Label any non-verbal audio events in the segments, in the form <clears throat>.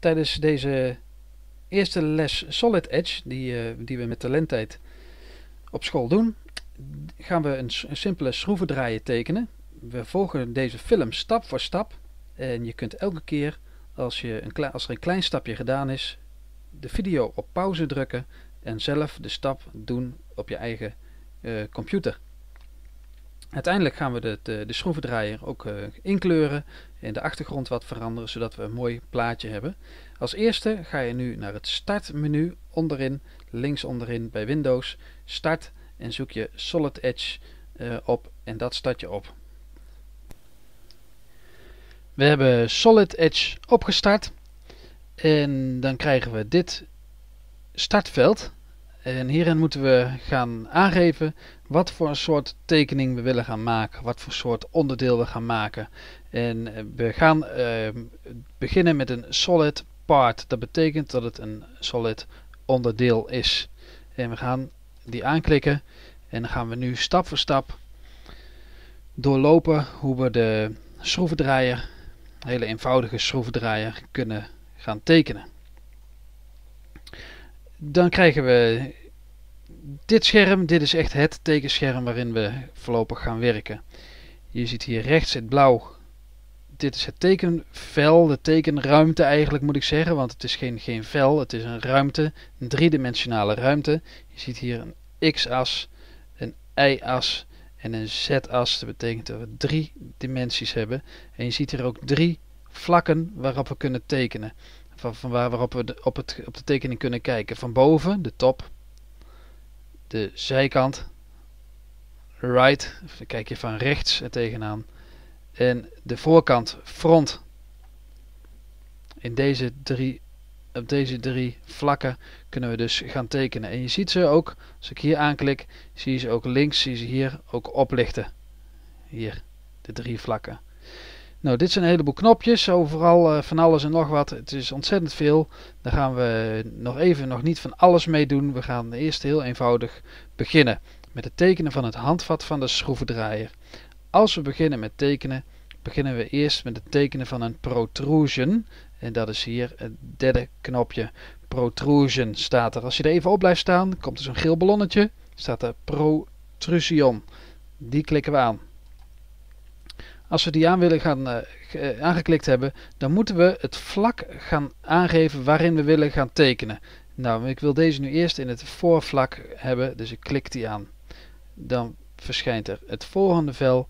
tijdens deze eerste les Solid Edge, die, uh, die we met talenttijd op school doen, gaan we een, simpele schroevendraaier tekenen. We volgen deze film stap voor stap. En je kunt elke keer, als, je een, als er een klein stapje gedaan is, de video op pauze drukken en zelf de stap doen op je eigen uh, computer. Uiteindelijk gaan we de, de, schroevendraaier ook uh, inkleuren en de achtergrond wat veranderen, zodat we een mooi plaatje hebben. Als eerste ga je nu naar het startmenu onderin, links onderin bij Windows, start en zoek je Solid Edge uh, op en dat start je op. We hebben Solid Edge opgestart en dan krijgen we dit startveld. En hierin moeten we gaan aangeven wat voor een soort tekening we willen gaan maken, wat voor soort onderdeel we gaan maken. En eh, we gaan uh, beginnen met een solid part. Dat betekent dat het een solid onderdeel is. En we gaan die aanklikken en dan gaan we nu stap voor stap doorlopen hoe we de schroevendraaier, hele eenvoudige schroevendraaier, kunnen gaan tekenen. Dan krijgen we dit scherm. Dit is echt het tekenscherm waarin we voorlopig gaan werken. Je ziet hier rechts het blauw. Dit is het tekenvel, de tekenruimte eigenlijk moet ik zeggen, want het is geen, geen vel, het is een ruimte, een driedimensionale ruimte. Je ziet hier een x-as, een y-as en een z-as. Dat betekent dat we drie dimensies hebben. En je ziet hier ook drie vlakken waarop we kunnen tekenen. Van, van waar, waarop we op, het, op de tekening kunnen kijken. Van boven, de top, de zijkant, right, dan kijk je van rechts er tegenaan. En de voorkant, front. In deze drie, op deze drie vlakken kunnen we dus gaan tekenen. En je ziet ze ook, als ik hier aanklik, zie je ze ook links, zie je ze hier ook oplichten. Hier, de drie vlakken. Nou, dit zijn een heleboel knopjes, overal uh, van alles en nog wat. Het is ontzettend veel. Daar gaan we nog even nog niet van alles mee doen. We gaan eerst heel eenvoudig beginnen met het tekenen van het handvat van de schroevendraaier. Als we beginnen met tekenen, beginnen we eerst met het tekenen van een protrusion. En dat is hier het derde knopje. Protrusion staat er. Als je er even op blijft staan, komt er zo'n geel ballonnetje. Staat er protrusion. Die klikken we aan. Als we die aan willen gaan uh, aangeklikt hebben, dan moeten we het vlak gaan aangeven waarin we willen gaan tekenen. Nou, ik wil deze nu eerst in het voorvlak hebben, dus ik klik die aan. Dan verschijnt er het volgende vel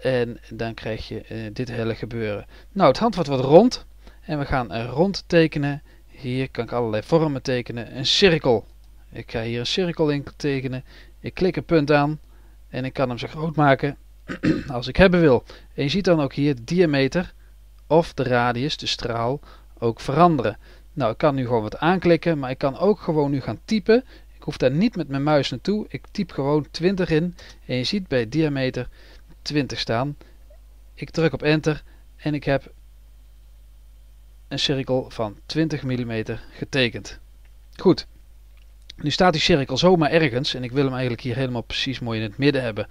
en dan krijg je uh, dit hele gebeuren. Nou, het handvat wordt rond en we gaan rond tekenen. Hier kan ik allerlei vormen tekenen. Een cirkel. Ik ga hier een cirkel in tekenen. Ik klik een punt aan en ik kan hem zo groot maken <clears throat> als ik hebben wil. En je ziet dan ook hier diameter of de radius, de straal, ook veranderen. Nou, ik kan nu gewoon wat aanklikken, maar ik kan ook gewoon nu gaan typen. Ik hoef daar niet met mijn muis naartoe. Ik typ gewoon 20 in en je ziet bij diameter 20 staan. Ik druk op enter en ik heb een cirkel van 20 mm getekend. Goed. Nu staat die cirkel zomaar ergens en ik wil hem eigenlijk hier helemaal precies mooi in het midden hebben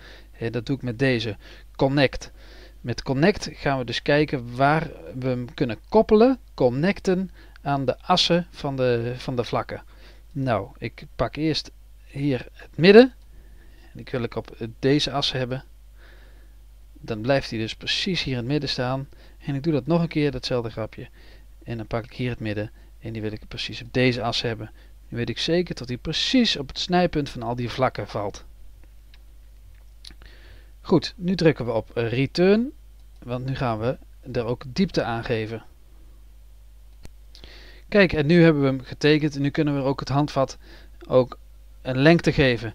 dat doe ik met deze. Connect. Met Connect gaan we dus kijken waar we hem kunnen koppelen, connecten aan de assen van de, van de vlakken. Nou, ik pak eerst hier het midden. En ik wil ik op deze as hebben. Dan blijft hij dus precies hier in het midden staan. En ik doe dat nog een keer, datzelfde grapje. En dan pak ik hier het midden. En die wil ik precies op deze as hebben. Nu weet ik zeker dat hij precies op het snijpunt van al die vlakken valt. Goed, nu drukken we op return, want nu gaan we er ook diepte aangeven. Kijk, en nu hebben we hem getekend en nu kunnen we ook het handvat ook een lengte geven.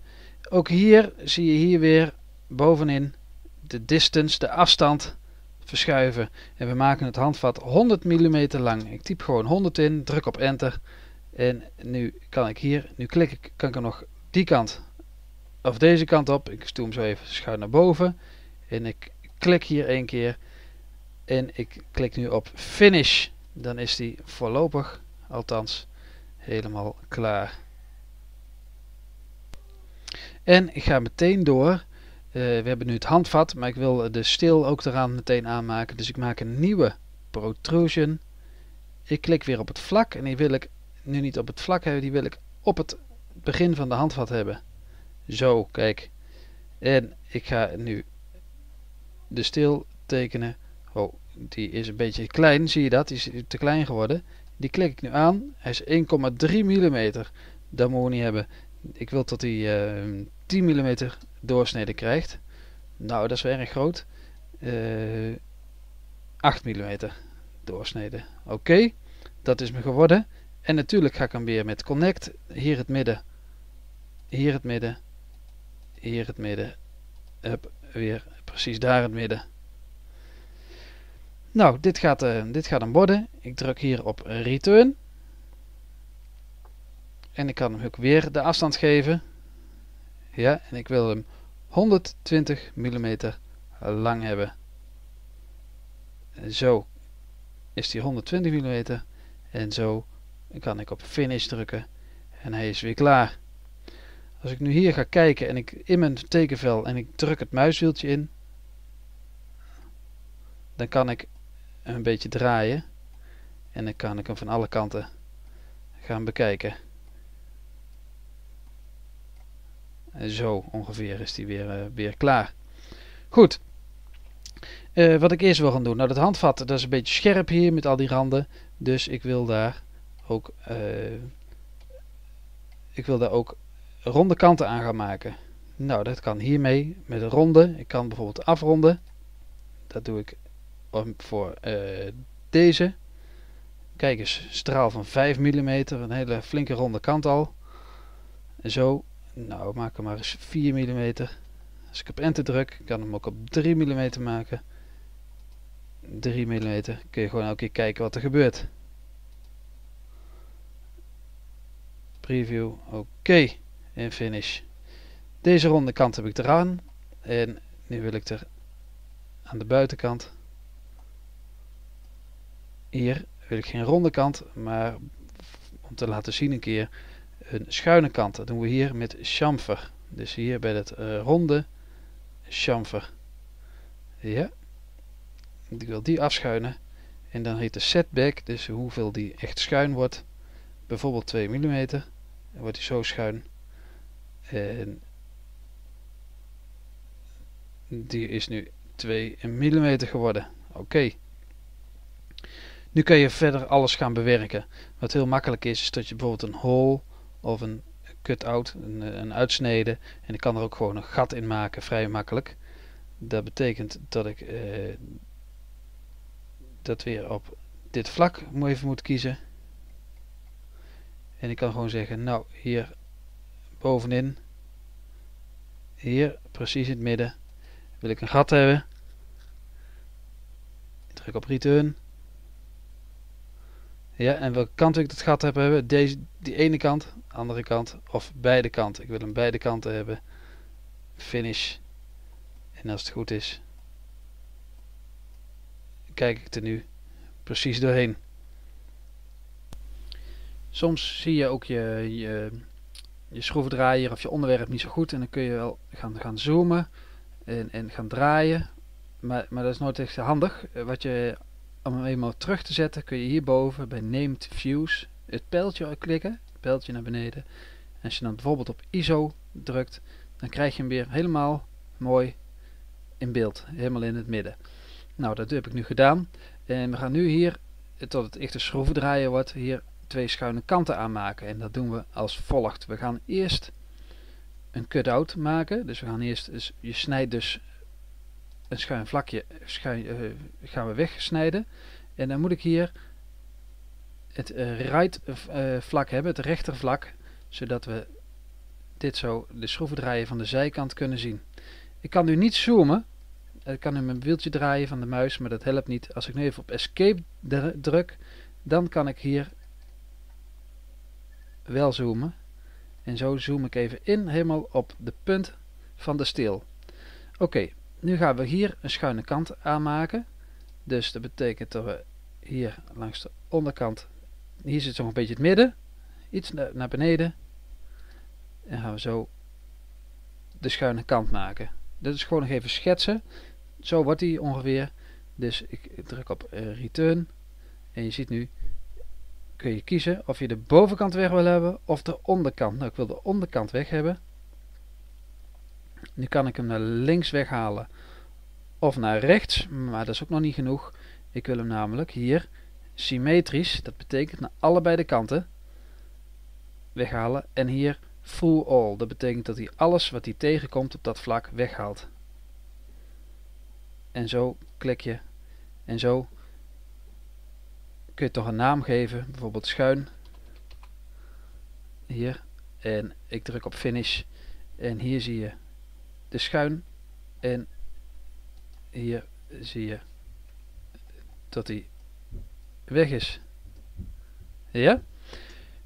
Ook hier zie je hier weer bovenin de distance, de afstand verschuiven. En we maken het handvat 100 mm lang. Ik typ gewoon 100 in, druk op enter. En nu kan ik hier, nu klik ik, kan ik er nog die kant of deze kant op. Ik stuur hem zo even schuin naar boven. En ik klik hier één keer. En ik klik nu op finish. Dan is die voorlopig, althans, helemaal klaar. En ik ga meteen door. Uh, we hebben nu het handvat, maar ik wil de stil ook eraan meteen aanmaken. Dus ik maak een nieuwe protrusion. Ik klik weer op het vlak en die wil ik nu niet op het vlak hebben, die wil ik op het begin van de handvat hebben. Zo, kijk. En ik ga nu de stil tekenen. Oh, die is een beetje klein, zie je dat? Die is te klein geworden. Die klik ik nu aan. Hij is 1,3 mm. Dat moeten we niet hebben. Ik wil dat hij uh, 10 mm doorsnede krijgt. Nou, dat is wel erg groot. Uh, 8 mm doorsnede. Oké, dat is me geworden. En natuurlijk ga ik hem weer met connect. Hier het midden. Hier het midden. Hier het midden. Hup, weer precies daar het midden. Nou, dit gaat, uh, dit gaat hem worden. Ik druk hier op return. En ik kan hem ook weer de afstand geven. Ja, en ik wil hem 120 mm lang hebben. Zo is die 120 mm. En zo kan ik op finish drukken. En hij is weer klaar. Als ik nu hier ga kijken en ik in mijn tekenvel en ik druk het muiswieltje in. Dan kan ik een beetje draaien. En dan kan ik hem van alle kanten gaan bekijken. En zo ongeveer is die weer, uh, weer klaar. Goed. Uh, wat ik eerst wil gaan doen. Nou, dat handvat dat is een beetje scherp hier met al die randen. Dus ik wil daar ook, uh, ik wil daar ook ronde kanten aan gaan maken. Nou, dat kan hiermee met een ronde. Ik kan bijvoorbeeld afronden. Dat doe ik voor uh, deze. Kijk eens, straal van 5 mm, een hele flinke ronde kant al. En zo, nou maak hem maar eens 4 mm. Als ik op enter druk, kan hem ook op 3 mm maken. 3 mm, kun je gewoon elke keer kijken wat er gebeurt. Preview, oké. En finish. Deze ronde kant heb ik eraan. En nu wil ik er aan de buitenkant hier wil ik geen ronde kant, maar om te laten zien een keer een schuine kant. Dat doen we hier met chamfer. Dus hier bij het uh, ronde chamfer. Ja. Ik wil die afschuinen. En dan heet de setback, dus hoeveel die echt schuin wordt. Bijvoorbeeld 2 mm. Wordt hij zo schuin. En die is nu 2 mm geworden. Oké. Nu kun je verder alles gaan bewerken. Wat heel makkelijk is, is dat je bijvoorbeeld een hole of een cut-out, een, een uitsnede. En ik kan er ook gewoon een gat in maken, vrij makkelijk. Dat betekent dat ik eh, dat weer op dit vlak even moet kiezen. En ik kan gewoon zeggen, nou hier bovenin, hier precies in het midden, wil ik een gat hebben. Ik druk op return. Ja, en welke kant wil ik het gat hebben? Deze, die ene kant, andere kant of beide kanten. Ik wil hem beide kanten hebben. Finish. En als het goed is, kijk ik er nu precies doorheen. Soms zie je ook je, je, je schroevendraaier of je onderwerp niet zo goed. En dan kun je wel gaan, gaan zoomen en, en gaan draaien. Maar, maar dat is nooit echt handig. Wat je om hem eenmaal terug te zetten kun je hierboven bij Named Views het pijltje klikken, pijltje naar beneden. En als je dan bijvoorbeeld op ISO drukt, dan krijg je hem weer helemaal mooi in beeld, helemaal in het midden. Nou, dat heb ik nu gedaan. En we gaan nu hier, tot het echt een schroevendraaier wordt, hier twee schuine kanten aanmaken. En dat doen we als volgt. We gaan eerst een cut-out maken. Dus we gaan eerst, dus je snijdt dus een schuin vlakje schuin, uh, gaan we wegsnijden. En dan moet ik hier het uh, right uh, vlak hebben, het rechtervlak, zodat we dit zo, de schroevendraaier van de zijkant kunnen zien. Ik kan nu niet zoomen. Ik kan nu mijn wieltje draaien van de muis, maar dat helpt niet. Als ik nu even op escape druk, dan kan ik hier wel zoomen. En zo zoom ik even in, helemaal op de punt van de steel. Oké, nu gaan we hier een schuine kant aanmaken. Dus dat betekent dat we hier langs de onderkant, hier zit een beetje het midden, iets naar beneden. En gaan we zo de schuine kant maken. Dit is gewoon nog even schetsen. Zo wordt die ongeveer. Dus ik druk op uh, return. En je ziet nu, kun je kiezen of je de bovenkant weg wil hebben of de onderkant. Nou, ik wil de onderkant weg hebben. Nu kan ik hem naar links weghalen of naar rechts, maar dat is ook nog niet genoeg. Ik wil hem namelijk hier symmetrisch, dat betekent naar allebei de kanten, weghalen. En hier full all, dat betekent dat hij alles wat hij tegenkomt op dat vlak weghaalt. En zo klik je en zo kun je toch een naam geven, bijvoorbeeld schuin. Hier. En ik druk op finish. En hier zie je de schuin. En hier zie je dat hij weg is. Ja?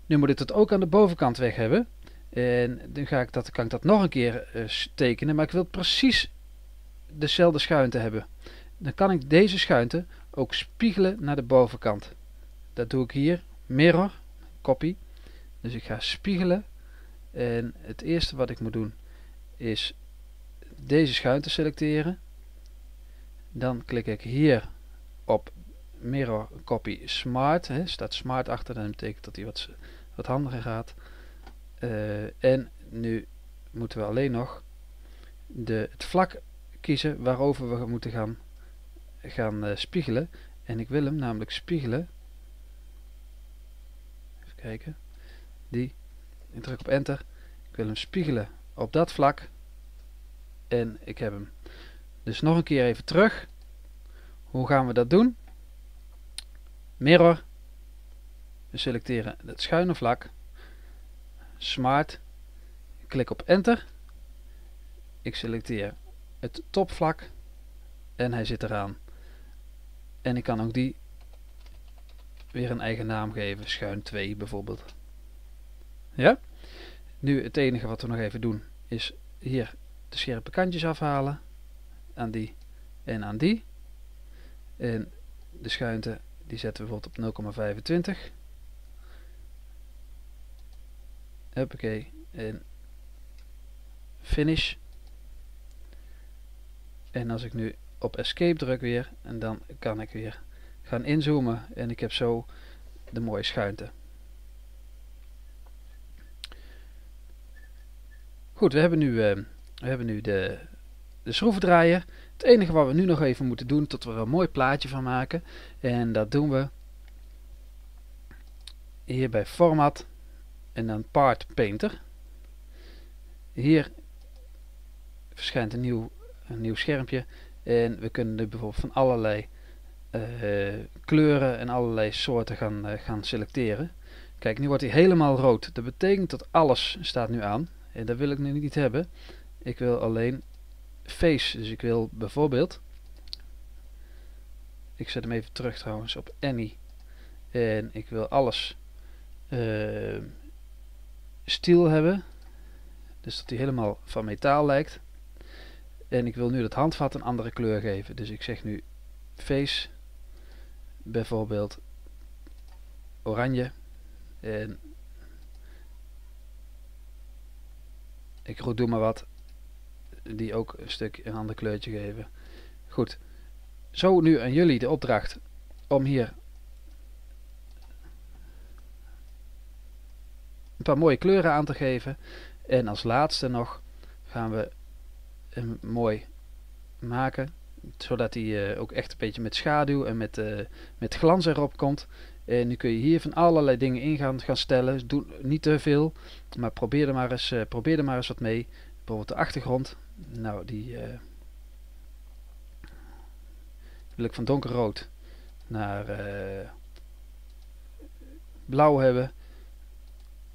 Nu moet ik het ook aan de bovenkant weg hebben. En dan ga ik dat, kan ik dat nog een keer uh, tekenen. Maar ik wil precies dezelfde schuinte hebben. Dan kan ik deze schuinte ook spiegelen naar de bovenkant. Dat doe ik hier. Mirror. Copy. Dus ik ga spiegelen. En het eerste wat ik moet doen is deze schuinte selecteren. Dan klik ik hier op Mirror Copy Smart. Hè, staat Smart achter, dat betekent dat hij wat, wat handiger gaat. Uh, en nu moeten we alleen nog de, het vlak kiezen waarover we moeten gaan, gaan uh, spiegelen. En ik wil hem namelijk spiegelen. Even kijken. Die. Ik druk op enter. Ik wil hem spiegelen op dat vlak. En ik heb hem. Dus nog een keer even terug. Hoe gaan we dat doen? Mirror. We selecteren het schuine vlak. Smart. Ik klik op enter. Ik selecteer het topvlak. En hij zit eraan. En ik kan ook die weer een eigen naam geven. Schuin 2 bijvoorbeeld. Ja? Nu het enige wat we nog even doen is hier de scherpe kantjes afhalen. Aan die en aan die. En de schuinte die zetten we bijvoorbeeld op 0,25. Huppakee. En finish. En als ik nu op escape druk weer, en dan kan ik weer gaan inzoomen. En ik heb zo de mooie schuinte. Goed, we hebben nu, uh, we hebben nu de, de schroevendraaier. Het enige wat we nu nog even moeten doen, tot we er een mooi plaatje van maken. En dat doen we hier bij Format en dan Part Painter. Hier verschijnt een nieuw, een nieuw schermpje. En we kunnen er bijvoorbeeld van allerlei uh, kleuren en allerlei soorten gaan, uh, gaan selecteren. Kijk, nu wordt hij helemaal rood. Dat betekent dat alles staat nu aan. En dat wil ik nu niet hebben. Ik wil alleen face. Dus ik wil bijvoorbeeld, ik zet hem even terug trouwens op any. En ik wil alles uh, stiel hebben. Dus dat hij helemaal van metaal lijkt. En ik wil nu het handvat een andere kleur geven. Dus ik zeg nu face bijvoorbeeld oranje. En ik doe maar wat die ook een stuk een ander kleurtje geven. Goed. Zo nu aan jullie de opdracht om hier een paar mooie kleuren aan te geven. En als laatste nog gaan we mooi maken. Zodat hij uh, ook echt een beetje met schaduw en met, uh, met glans erop komt. En nu kun je hier van allerlei dingen in gaan, stellen. Doe niet te veel, maar probeer er maar eens, uh, probeer er maar eens wat mee. Bijvoorbeeld de achtergrond. Nou, die wil ik van donkerrood naar blauw hebben.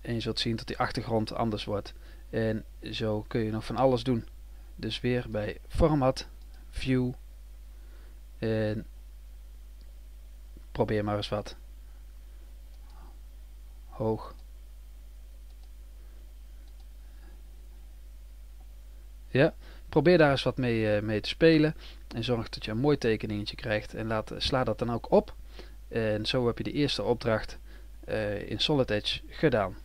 En je zult zien dat die achtergrond anders wordt. En zo kun je nog van alles doen. Dus weer bij Format, View. En probeer maar eens wat. Hoog. Ja, probeer daar eens wat mee, uh, mee te spelen. En zorg dat je een mooi tekeningetje krijgt. En laat, sla dat dan ook op. En zo heb je de eerste opdracht uh, in Solid Edge gedaan.